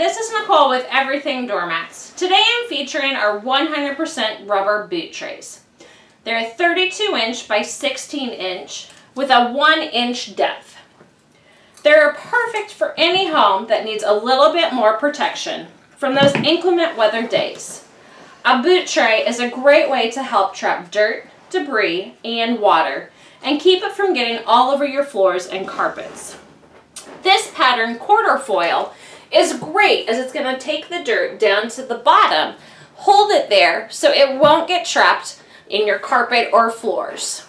this is Nicole with Everything Doormats. Today I'm featuring our 100% rubber boot trays. They're 32 inch by 16 inch with a 1 inch depth. They're perfect for any home that needs a little bit more protection from those inclement weather days. A boot tray is a great way to help trap dirt, debris, and water and keep it from getting all over your floors and carpets. This pattern quarter foil is great as it's going to take the dirt down to the bottom, hold it there so it won't get trapped in your carpet or floors.